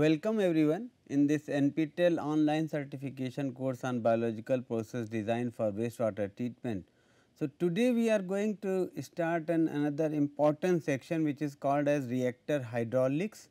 welcome everyone in this NPTEL online certification course on biological process design for wastewater treatment. So, today we are going to start an another important section which is called as reactor hydraulics,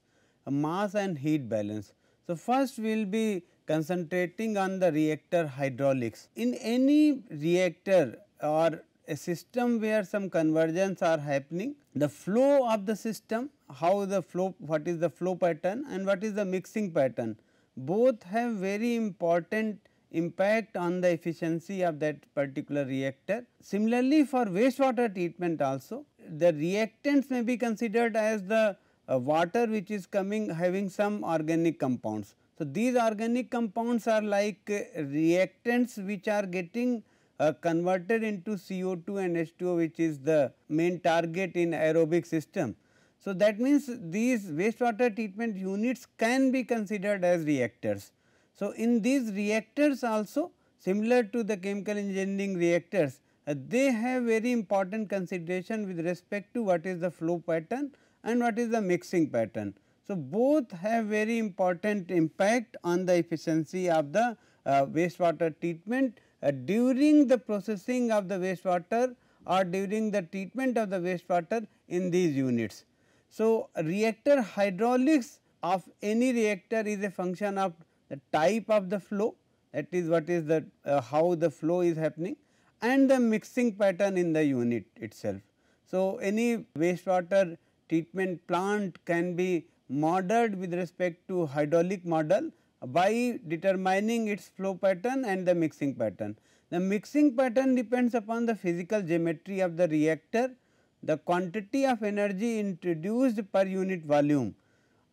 mass and heat balance. So, first we will be concentrating on the reactor hydraulics. In any reactor or a system where some conversions are happening, the flow of the system, how the flow, what is the flow pattern and what is the mixing pattern, both have very important impact on the efficiency of that particular reactor. Similarly, for wastewater treatment also, the reactants may be considered as the uh, water which is coming having some organic compounds. So, these organic compounds are like uh, reactants which are getting uh, converted into CO2 and H2O which is the main target in aerobic system. So, that means these wastewater treatment units can be considered as reactors. So, in these reactors also similar to the chemical engineering reactors, uh, they have very important consideration with respect to what is the flow pattern and what is the mixing pattern. So, both have very important impact on the efficiency of the uh, wastewater treatment uh, during the processing of the wastewater or during the treatment of the wastewater in these units. So, reactor hydraulics of any reactor is a function of the type of the flow that is what is the uh, how the flow is happening and the mixing pattern in the unit itself. So, any wastewater treatment plant can be modeled with respect to hydraulic model by determining its flow pattern and the mixing pattern. The mixing pattern depends upon the physical geometry of the reactor, the quantity of energy introduced per unit volume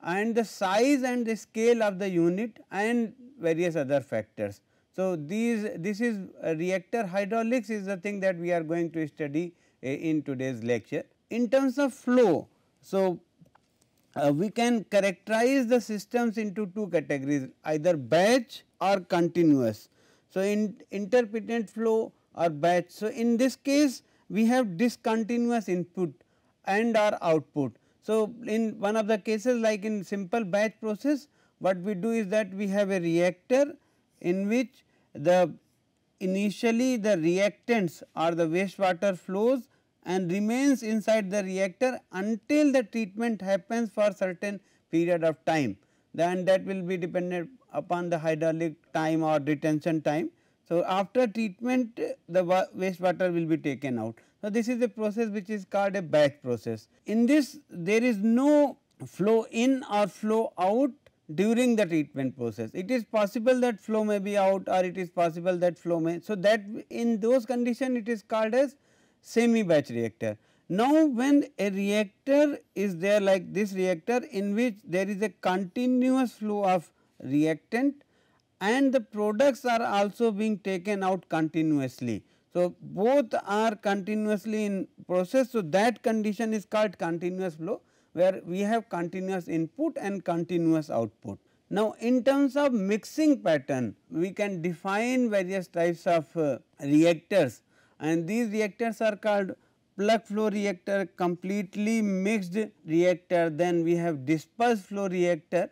and the size and the scale of the unit and various other factors. So, these this is reactor hydraulics is the thing that we are going to study uh, in today's lecture. In terms of flow, so uh, we can characterize the systems into two categories either batch or continuous. So, in intermittent flow or batch. So, in this case we have discontinuous input and our output. So, in one of the cases like in simple batch process what we do is that we have a reactor in which the initially the reactants or the wastewater flows and remains inside the reactor until the treatment happens for certain period of time then that will be dependent upon the hydraulic time or retention time. So, after treatment the wastewater will be taken out. So, this is a process which is called a batch process. In this there is no flow in or flow out during the treatment process. It is possible that flow may be out or it is possible that flow may. So, that in those condition it is called as semi batch reactor. Now, when a reactor is there like this reactor in which there is a continuous flow of reactant and the products are also being taken out continuously. So, both are continuously in process. So, that condition is called continuous flow where we have continuous input and continuous output. Now, in terms of mixing pattern we can define various types of uh, reactors and these reactors are called plug flow reactor, completely mixed reactor, then we have dispersed flow reactor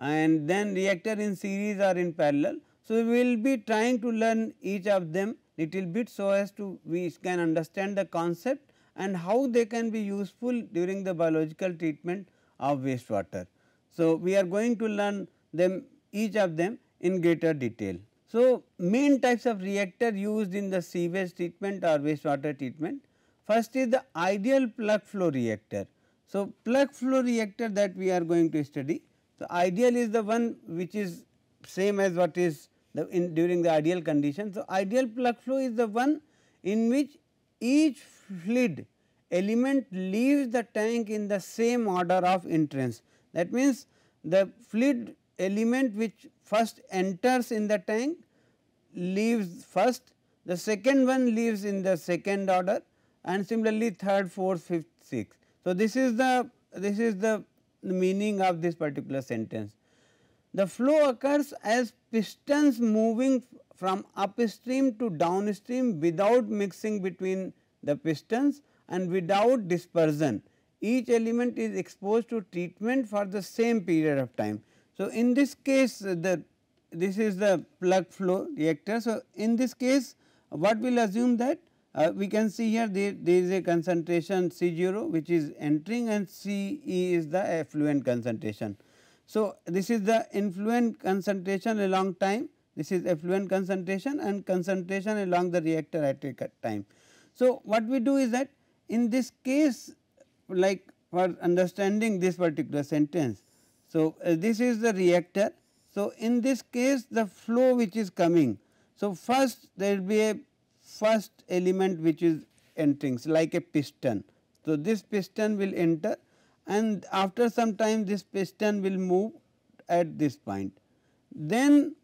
and then reactor in series or in parallel. So, we will be trying to learn each of them little bit so as to we can understand the concept and how they can be useful during the biological treatment of wastewater. So, we are going to learn them each of them in greater detail. So, main types of reactor used in the sewage treatment or wastewater treatment. First is the ideal plug flow reactor. So, plug flow reactor that we are going to study. So, ideal is the one which is same as what is the in during the ideal condition. So, ideal plug flow is the one in which each fluid element leaves the tank in the same order of entrance. That means, the fluid element which first enters in the tank leaves first, the second one leaves in the second order and similarly third, fourth, fifth, sixth. So, this is the this is the meaning of this particular sentence. The flow occurs as pistons moving from upstream to downstream without mixing between the pistons and without dispersion. Each element is exposed to treatment for the same period of time. So, in this case the this is the plug flow reactor. So, in this case what we will assume that uh, we can see here there, is a concentration C 0 which is entering and C E is the effluent concentration. So, this is the influent concentration along time, this is effluent concentration and concentration along the reactor at a time. So, what we do is that in this case like for understanding this particular sentence. So, uh, this is the reactor. So, in this case the flow which is coming. So, first there will be a first element which is entering like a piston. So, this piston will enter and after some time this piston will move at this point. Then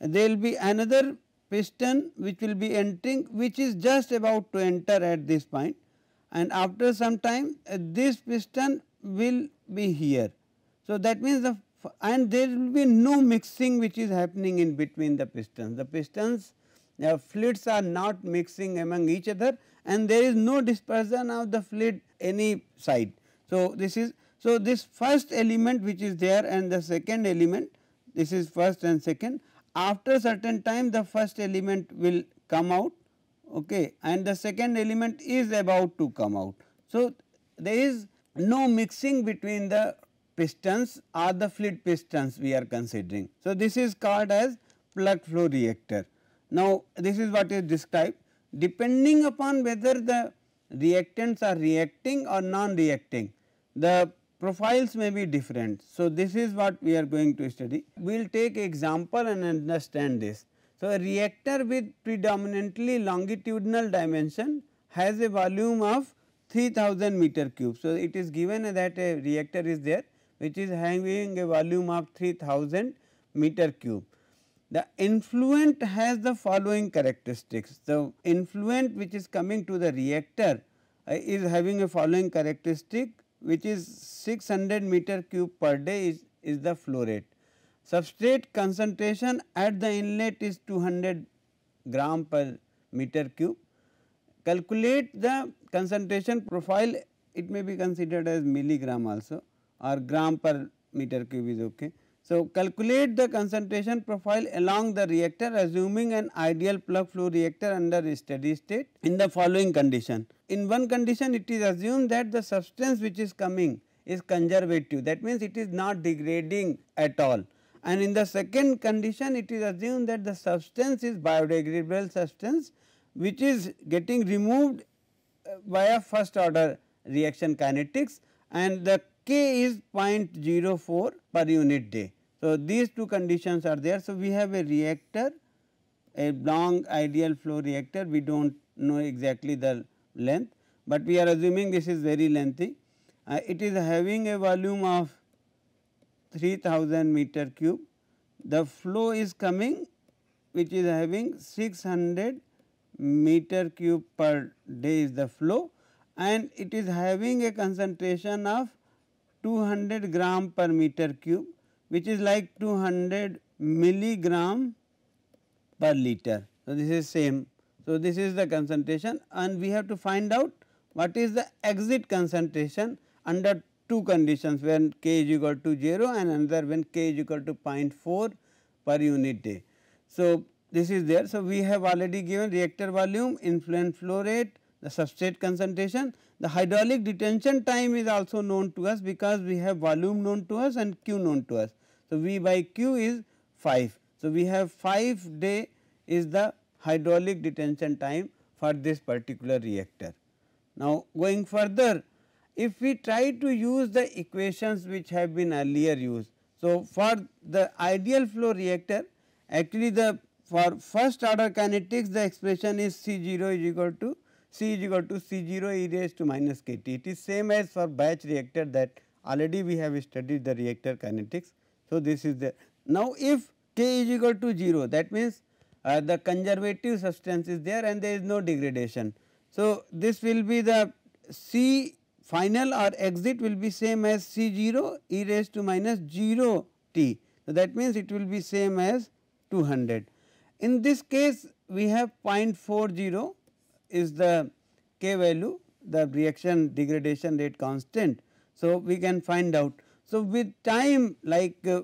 there will be another piston which will be entering which is just about to enter at this point and after some time uh, this piston will be here. So, that means the and there will be no mixing which is happening in between the pistons. The pistons uh, fluids are not mixing among each other and there is no dispersion of the fluid any side. So, this is so this first element which is there and the second element this is first and second after certain time the first element will come out okay, and the second element is about to come out. So, there is no mixing between the pistons or the fluid pistons we are considering. So, this is called as plug flow reactor. Now, this is what is described depending upon whether the reactants are reacting or non-reacting the profiles may be different. So, this is what we are going to study. We will take example and understand this. So, a reactor with predominantly longitudinal dimension has a volume of 3000 meter cube. So, it is given that a reactor is there which is having a volume of 3000 meter cube. The influent has the following characteristics. The influent which is coming to the reactor uh, is having a following characteristic which is 600 meter cube per day is, is the flow rate. Substrate concentration at the inlet is 200 gram per meter cube. Calculate the concentration profile it may be considered as milligram also or gram per meter cube is okay. So, calculate the concentration profile along the reactor assuming an ideal plug flow reactor under steady state in the following condition. In one condition it is assumed that the substance which is coming is conservative that means it is not degrading at all and in the second condition it is assumed that the substance is biodegradable substance which is getting removed uh, via first order reaction kinetics and the K is 0.04 per unit day. So, these two conditions are there. So, we have a reactor a long ideal flow reactor we do not know exactly the length, but we are assuming this is very lengthy. Uh, it is having a volume of 3000 meter cube. The flow is coming which is having 600 meter cube per day is the flow and it is having a concentration of 200 gram per meter cube which is like 200 milligram per liter. So, this is same. So, this is the concentration and we have to find out what is the exit concentration under two conditions when k is equal to 0 and another when k is equal to 0.4 per unit day. So, this is there. So, we have already given reactor volume, influent flow rate, the substrate concentration. The hydraulic detention time is also known to us because we have volume known to us and Q known to us. So, V by Q is 5. So, we have 5 day is the hydraulic detention time for this particular reactor. Now, going further if we try to use the equations which have been earlier used. So, for the ideal flow reactor actually the for first order kinetics the expression is C 0 is equal to C is equal to C 0 e raised to minus k t. It is same as for batch reactor that already we have studied the reactor kinetics. So, this is the now if k is equal to 0 that means uh, the conservative substance is there and there is no degradation. So, this will be the C final or exit will be same as C 0 e raised to minus 0 t. So, that means it will be same as 200. In this case we have 0.40 is the k value the reaction degradation rate constant. So, we can find out so, with time like uh,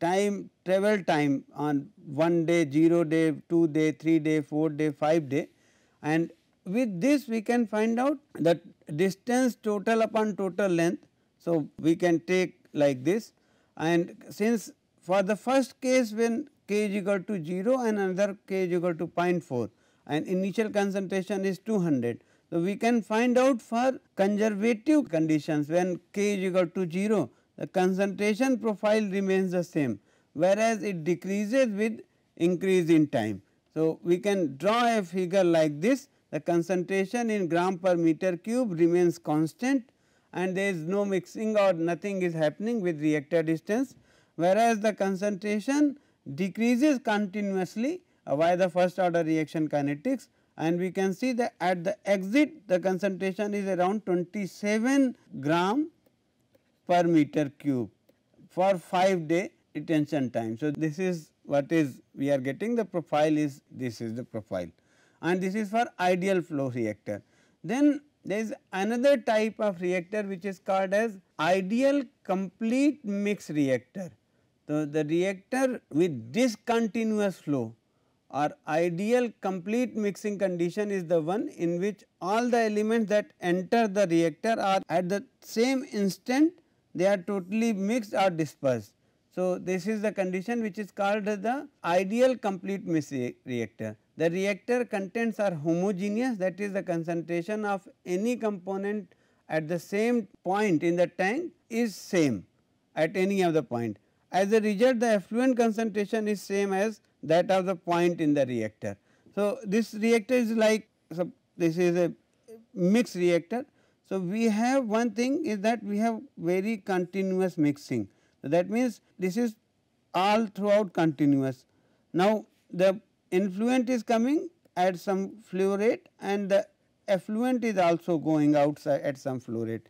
time travel time on 1 day, 0 day, 2 day, 3 day, 4 day, 5 day and with this we can find out the distance total upon total length. So, we can take like this and since for the first case when k is equal to 0 and another k is equal to 0.4 and initial concentration is 200. So, we can find out for conservative conditions when k is equal to 0 the concentration profile remains the same whereas it decreases with increase in time. So, we can draw a figure like this the concentration in gram per meter cube remains constant and there is no mixing or nothing is happening with reactor distance whereas the concentration decreases continuously uh, by the first order reaction kinetics and we can see that at the exit the concentration is around 27 gram per meter cube for 5 day retention time. So, this is what is we are getting the profile is this is the profile and this is for ideal flow reactor. Then there is another type of reactor which is called as ideal complete mix reactor. So, the reactor with discontinuous flow or ideal complete mixing condition is the one in which all the elements that enter the reactor are at the same instant they are totally mixed or dispersed. So, this is the condition which is called the ideal complete mix reactor. The reactor contents are homogeneous that is the concentration of any component at the same point in the tank is same at any of the point. As a result the effluent concentration is same as that of the point in the reactor. So, this reactor is like so this is a mixed reactor. So, we have one thing is that we have very continuous mixing. So, that means this is all throughout continuous. Now, the influent is coming at some flow rate and the effluent is also going outside at some flow rate.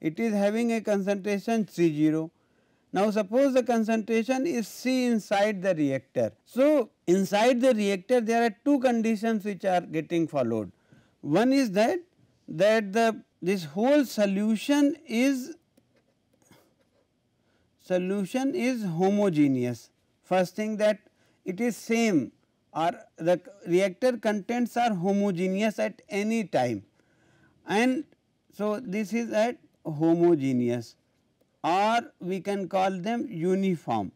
It is having a concentration C 0. Now, suppose the concentration is C inside the reactor. So, inside the reactor there are two conditions which are getting followed. One is that that the this whole solution is solution is homogeneous. First thing that it is same or the reactor contents are homogeneous at any time and so this is at homogeneous or we can call them uniform.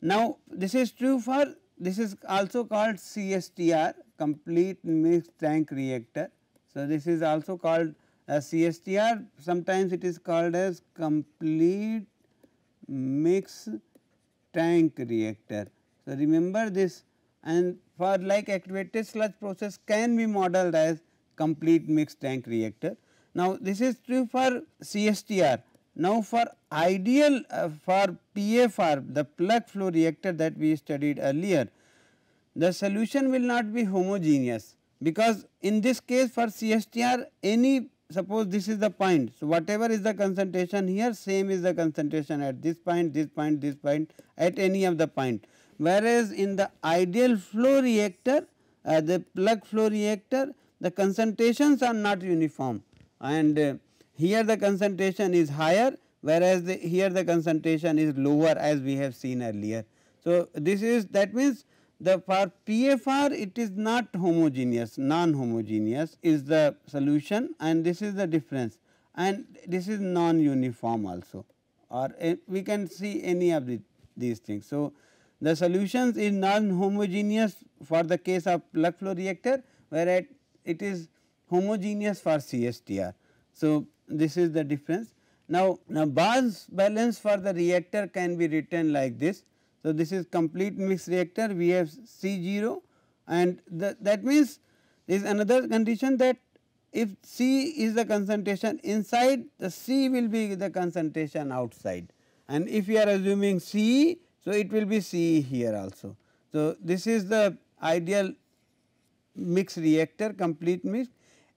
Now this is true for this is also called CSTR complete mixed tank reactor. So this is also called as CSTR sometimes it is called as complete mixed tank reactor. So, remember this and for like activated sludge process can be modeled as complete mixed tank reactor. Now, this is true for CSTR. Now, for ideal uh, for PFR the plug flow reactor that we studied earlier, the solution will not be homogeneous because in this case for CSTR any suppose this is the point. So, whatever is the concentration here same is the concentration at this point, this point, this point at any of the point whereas in the ideal flow reactor uh, the plug flow reactor the concentrations are not uniform and uh, here the concentration is higher whereas the, here the concentration is lower as we have seen earlier. So, this is that means the for PFR it is not homogeneous non homogeneous is the solution and this is the difference and this is non uniform also or uh, we can see any of the, these things. So, the solutions is non-homogeneous for the case of plug flow reactor where it is homogeneous for CSTR. So, this is the difference. Now, now mass balance for the reactor can be written like this. So, this is complete mixed reactor we have C 0 and the, that means there is another condition that if C is the concentration inside the C will be the concentration outside and if we are assuming C so, it will be C here also. So, this is the ideal mixed reactor complete mix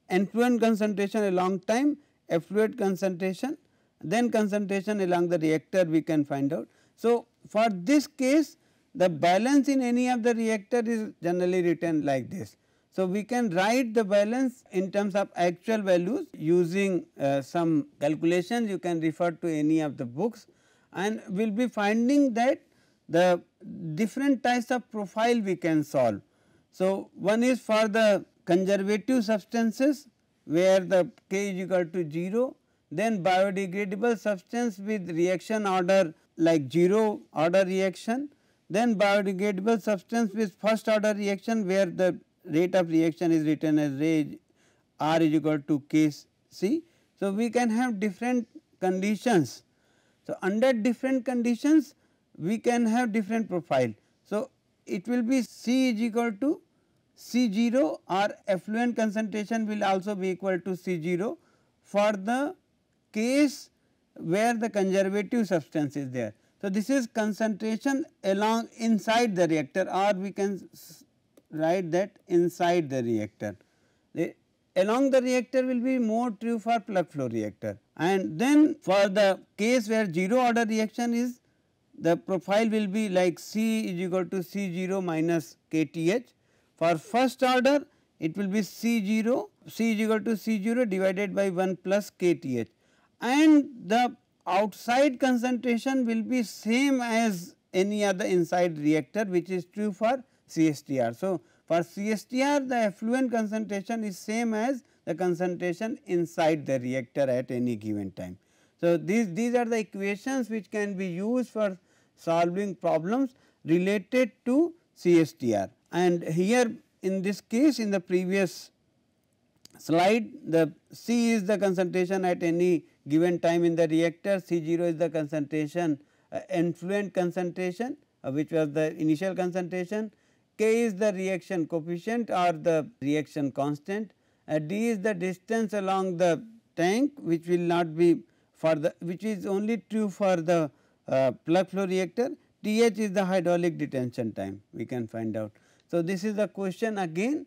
effluent concentration a long time effluent concentration then concentration along the reactor we can find out. So, for this case the balance in any of the reactor is generally written like this. So, we can write the balance in terms of actual values using uh, some calculations you can refer to any of the books and we will be finding that the different types of profile we can solve. So, one is for the conservative substances where the k is equal to 0, then biodegradable substance with reaction order like 0 order reaction, then biodegradable substance with first order reaction where the rate of reaction is written as rate R is equal to K C. So, we can have different conditions. So, under different conditions we can have different profile. So, it will be C is equal to C 0 or effluent concentration will also be equal to C 0 for the case where the conservative substance is there. So, this is concentration along inside the reactor or we can write that inside the reactor. The, along the reactor will be more true for plug flow reactor and then for the case where 0 order reaction is the profile will be like C is equal to C 0 minus KTH. For first order it will be C 0 C is equal to C 0 divided by 1 plus KTH and the outside concentration will be same as any other inside reactor which is true for CSTR. So, for CSTR the effluent concentration is same as the concentration inside the reactor at any given time. So, these, these are the equations which can be used for solving problems related to CSTR and here in this case in the previous slide the C is the concentration at any given time in the reactor, C 0 is the concentration uh, effluent concentration uh, which was the initial concentration, K is the reaction coefficient or the reaction constant, uh, D is the distance along the tank which will not be for the which is only true for the uh, plug flow reactor, TH is the hydraulic detention time. We can find out. So, this is the question again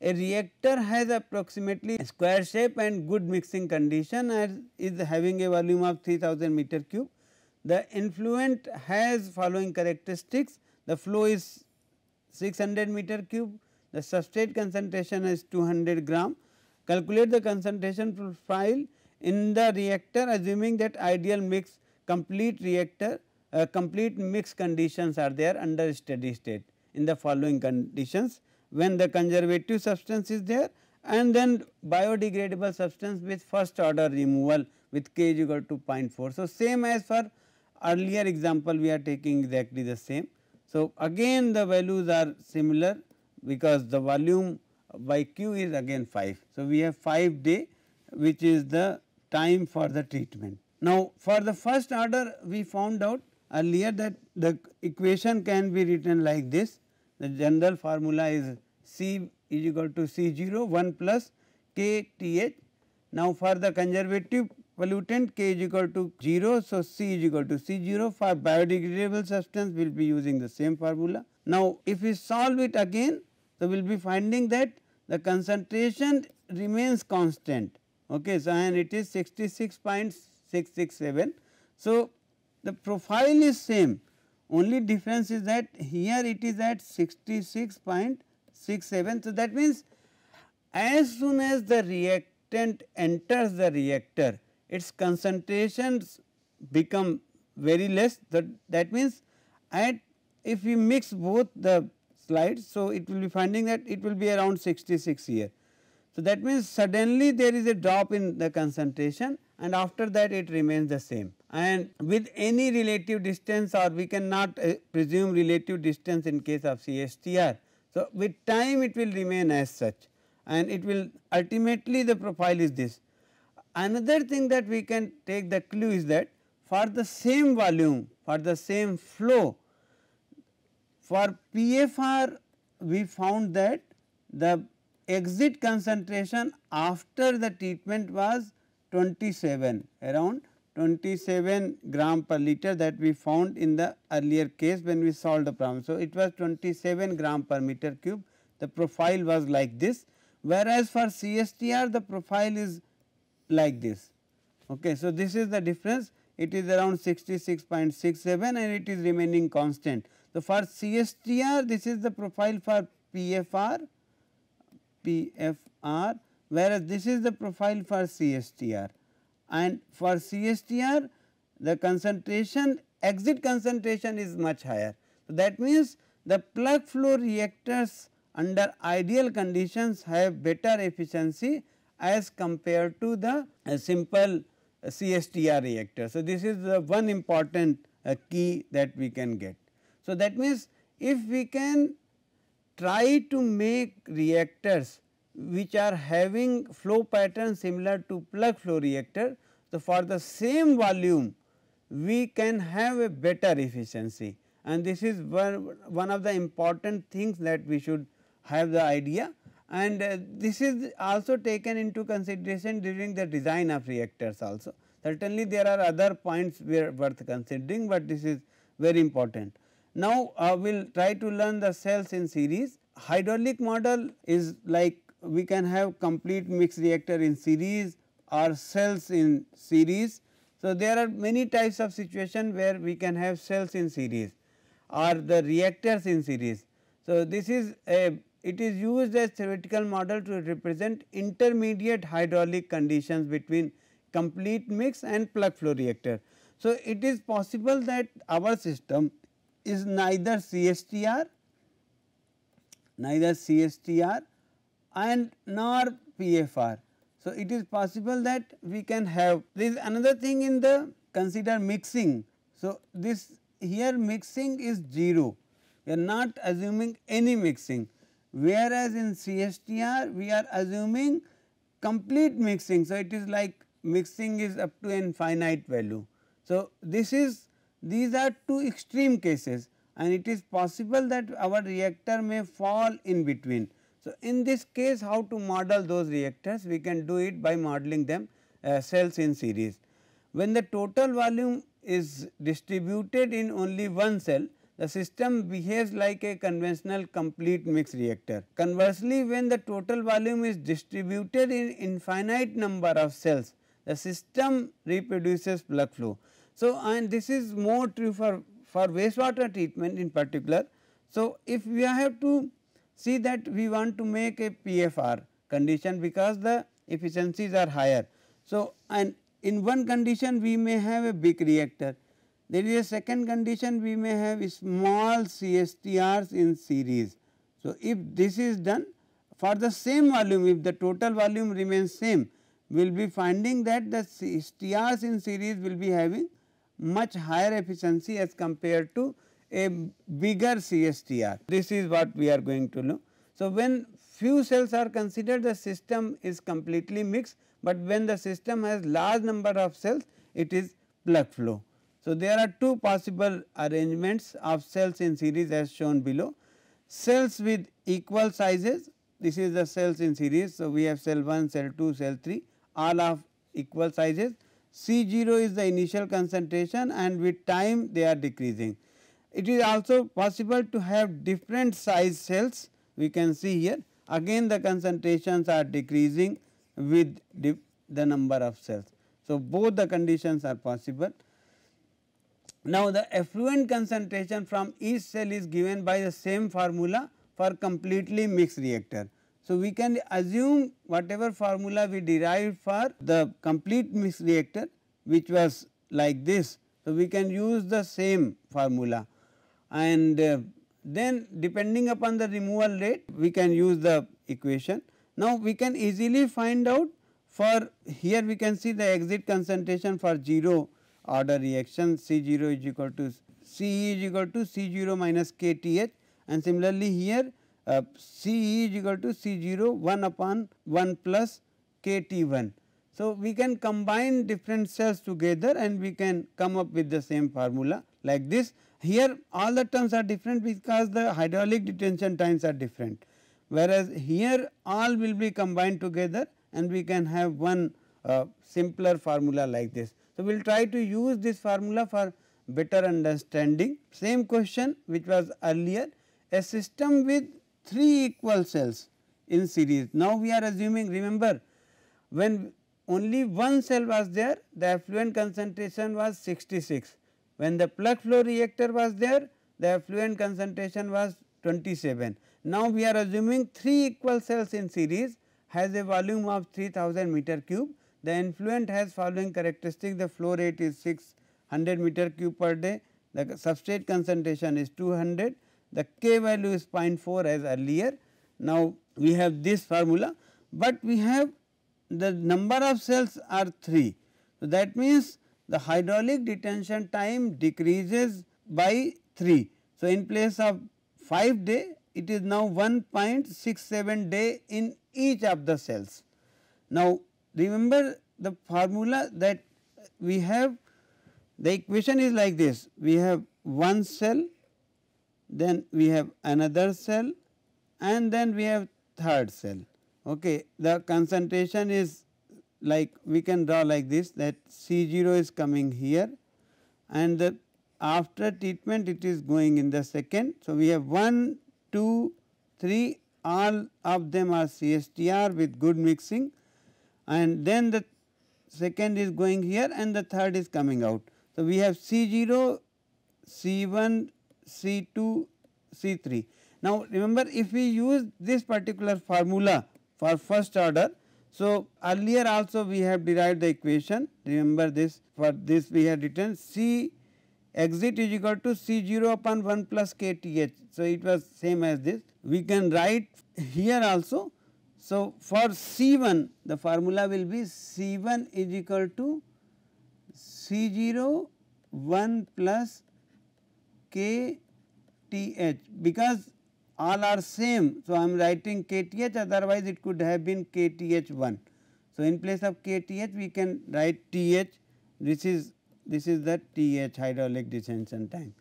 a reactor has approximately square shape and good mixing condition as is having a volume of 3000 meter cube. The influent has following characteristics, the flow is 600 meter cube, the substrate concentration is 200 gram. Calculate the concentration profile in the reactor assuming that ideal mix complete reactor uh, complete mix conditions are there under steady state in the following conditions when the conservative substance is there and then biodegradable substance with first order removal with k is equal to 0.4. So, same as for earlier example we are taking exactly the same. So, again the values are similar because the volume by q is again 5. So, we have 5 day which is the time for the treatment. Now, for the first order we found out earlier that the equation can be written like this the general formula is C is equal to C 0 1 plus K T H. Now, for the conservative pollutant K is equal to 0. So, C is equal to C 0 for biodegradable substance we will be using the same formula. Now, if we solve it again so we will be finding that the concentration remains constant okay, so and it is 66.667. So, the profile is same only difference is that here it is at 66.67. So, that means as soon as the reactant enters the reactor its concentrations become very less that, that means at if we mix both the slides. So, it will be finding that it will be around 66 here. So, that means suddenly there is a drop in the concentration and after that it remains the same and with any relative distance or we cannot uh, presume relative distance in case of CSTR. So, with time it will remain as such and it will ultimately the profile is this. Another thing that we can take the clue is that for the same volume for the same flow for PFR we found that the exit concentration after the treatment was 27 around 27 gram per liter that we found in the earlier case when we solved the problem. So, it was 27 gram per meter cube the profile was like this whereas for CSTR the profile is like this. Okay. So, this is the difference it is around 66.67 and it is remaining constant. So, for CSTR this is the profile for PFR, PFR whereas this is the profile for CSTR and for CSTR the concentration exit concentration is much higher. So, that means the plug flow reactors under ideal conditions have better efficiency as compared to the uh, simple uh, CSTR reactor. So, this is the one important uh, key that we can get. So, that means if we can try to make reactors which are having flow pattern similar to plug flow reactor. So, for the same volume we can have a better efficiency and this is one, one of the important things that we should have the idea and uh, this is also taken into consideration during the design of reactors also. Certainly, there are other points worth considering, but this is very important. Now, uh, we will try to learn the cells in series. Hydraulic model is like we can have complete mixed reactor in series or cells in series. So, there are many types of situation where we can have cells in series or the reactors in series. So, this is a it is used as theoretical model to represent intermediate hydraulic conditions between complete mix and plug flow reactor. So, it is possible that our system is neither CSTR, neither CSTR and nor PFR. So, it is possible that we can have this another thing in the consider mixing. So, this here mixing is 0 we are not assuming any mixing whereas in CSTR we are assuming complete mixing. So, it is like mixing is up to infinite value. So, this is these are two extreme cases and it is possible that our reactor may fall in between. So, in this case how to model those reactors we can do it by modeling them uh, cells in series. When the total volume is distributed in only one cell the system behaves like a conventional complete mixed reactor. Conversely, when the total volume is distributed in infinite number of cells the system reproduces plug flow. So, and this is more true for, for wastewater treatment in particular. So, if we have to see that we want to make a PFR condition because the efficiencies are higher. So, and in one condition we may have a big reactor, there is a second condition we may have small CSTRs in series. So, if this is done for the same volume if the total volume remains same we will be finding that the CSTRs in series will be having much higher efficiency as compared to a bigger CSTR. This is what we are going to know. So, when few cells are considered the system is completely mixed, but when the system has large number of cells it is plug flow. So, there are two possible arrangements of cells in series as shown below. Cells with equal sizes this is the cells in series. So, we have cell 1, cell 2, cell 3 all of equal sizes. C 0 is the initial concentration and with time they are decreasing. It is also possible to have different size cells we can see here again the concentrations are decreasing with the number of cells. So, both the conditions are possible. Now, the effluent concentration from each cell is given by the same formula for completely mixed reactor. So, we can assume whatever formula we derived for the complete mixed reactor which was like this. So, we can use the same formula and uh, then depending upon the removal rate we can use the equation. Now, we can easily find out for here we can see the exit concentration for 0 order reaction C 0 is equal to C is equal to C 0 minus K T H and similarly here uh, C is equal to C 0 1 upon 1 plus K T 1. So, we can combine different cells together and we can come up with the same formula like this. Here all the terms are different because the hydraulic detention times are different whereas here all will be combined together and we can have one uh, simpler formula like this. So, we will try to use this formula for better understanding. Same question which was earlier a system with 3 equal cells in series. Now, we are assuming remember when only one cell was there the effluent concentration was 66. When the plug flow reactor was there the effluent concentration was 27. Now, we are assuming 3 equal cells in series has a volume of 3000 meter cube. The influent has following characteristic the flow rate is 6 100 meter cube per day, the substrate concentration is 200, the k value is 0.4 as earlier. Now, we have this formula, but we have the number of cells are 3. So, that means the hydraulic detention time decreases by 3. So, in place of 5 day it is now 1.67 day in each of the cells. Now, remember the formula that we have the equation is like this we have one cell then we have another cell and then we have third cell. Okay. The concentration is like we can draw like this that C 0 is coming here and the after treatment it is going in the second. So, we have 1, 2, 3 all of them are CSTR with good mixing and then the second is going here and the third is coming out. So, we have C 0, C 1, C 2, C 3. Now, remember if we use this particular formula for first order. So, earlier also we have derived the equation remember this for this we have written C exit is equal to C 0 upon 1 plus k T h. So, it was same as this we can write here also. So, for C 1 the formula will be C 1 is equal to C 0 1 plus k T h because all are same. So, I am writing k T h otherwise it could have been k T h 1. So, in place of k T h we can write T h this is this is the T h hydraulic detention time.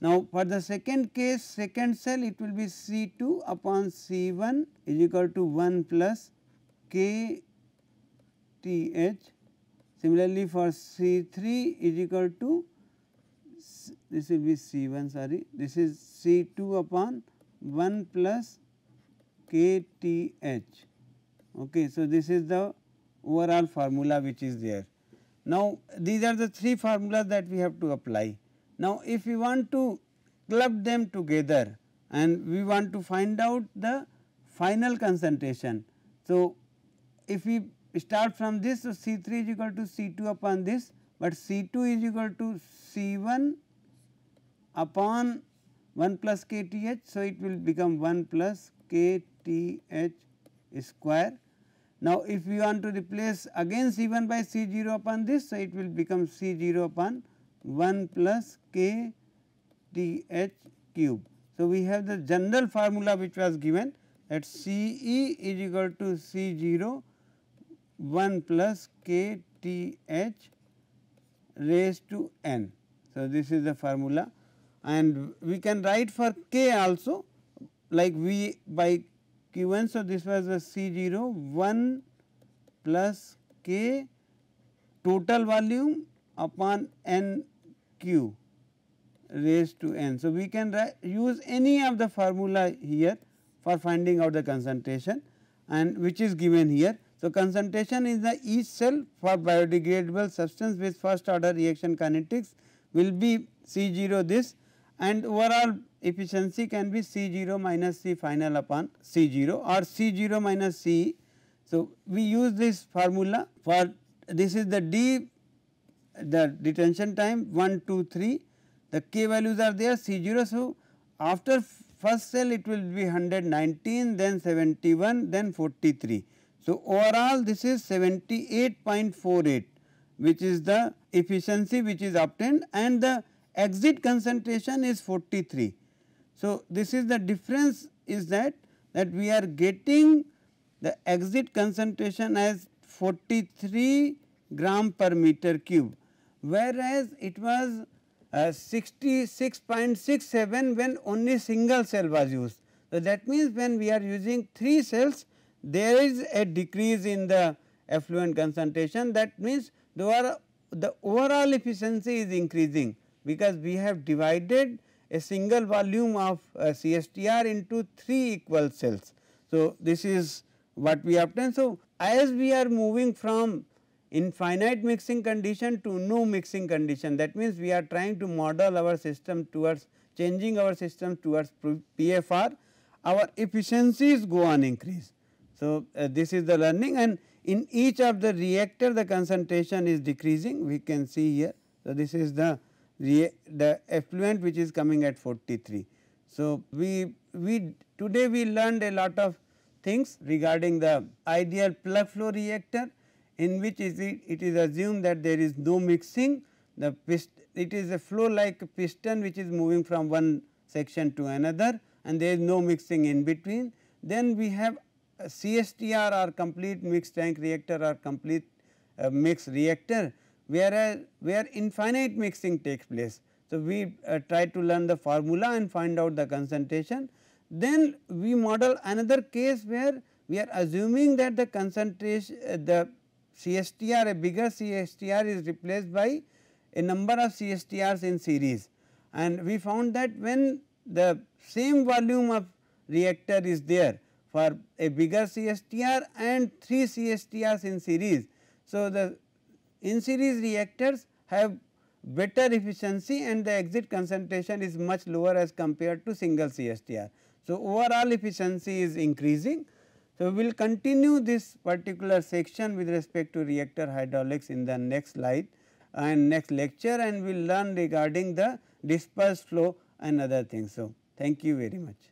Now, for the second case second cell it will be C 2 upon C 1 is equal to 1 plus k T h. Similarly, for C 3 is equal to this will be C 1 sorry this is C 2 upon 1 plus k T h. Okay. So, this is the overall formula which is there. Now, these are the three formulas that we have to apply. Now, if we want to club them together and we want to find out the final concentration. So, if we start from this, so C 3 is equal to C 2 upon this, but C 2 is equal to C 1 upon 1 plus k T h. So, it will become 1 plus k T h square now, if we want to replace again C 1 by C 0 upon this, so it will become C 0 upon 1 plus k T h cube. So, we have the general formula which was given that C e is equal to C 0 1 plus k T h raised to n. So, this is the formula and we can write for k also like V by q1. So, this was a C 0 1 plus k total volume upon n q raised to n. So, we can use any of the formula here for finding out the concentration and which is given here. So, concentration is the each cell for biodegradable substance with first order reaction kinetics will be C 0 this and overall efficiency can be C 0 minus C final upon C 0 or C 0 minus C. So, we use this formula for this is the D the detention time 1 2 3 the k values are there C 0. So, after first cell it will be 119 then 71 then 43. So, overall this is 78.48 which is the efficiency which is obtained and the exit concentration is 43. So, this is the difference is that that we are getting the exit concentration as 43 gram per meter cube, whereas it was uh, 66.67 when only single cell was used. So, that means when we are using 3 cells there is a decrease in the effluent concentration that means the overall efficiency is increasing because we have divided a single volume of uh, CSTR into 3 equal cells. So, this is what we obtain. So, as we are moving from infinite mixing condition to no mixing condition that means we are trying to model our system towards changing our system towards PFR our efficiencies go on increase. So, uh, this is the learning and in each of the reactor the concentration is decreasing we can see here So, this is the the effluent which is coming at 43. So, we we today we learned a lot of things regarding the ideal plug flow reactor in which is it, it is assumed that there is no mixing the it is a flow like piston which is moving from one section to another and there is no mixing in between. Then we have CSTR or complete mixed tank reactor or complete uh, mixed reactor whereas where infinite mixing takes place. So, we uh, try to learn the formula and find out the concentration. Then we model another case where we are assuming that the concentration uh, the CSTR a bigger CSTR is replaced by a number of CSTRs in series and we found that when the same volume of reactor is there for a bigger CSTR and 3 CSTRs in series. So, the in series reactors have better efficiency and the exit concentration is much lower as compared to single CSTR. So, overall efficiency is increasing. So, we will continue this particular section with respect to reactor hydraulics in the next slide and next lecture and we will learn regarding the dispersed flow and other things. So, thank you very much.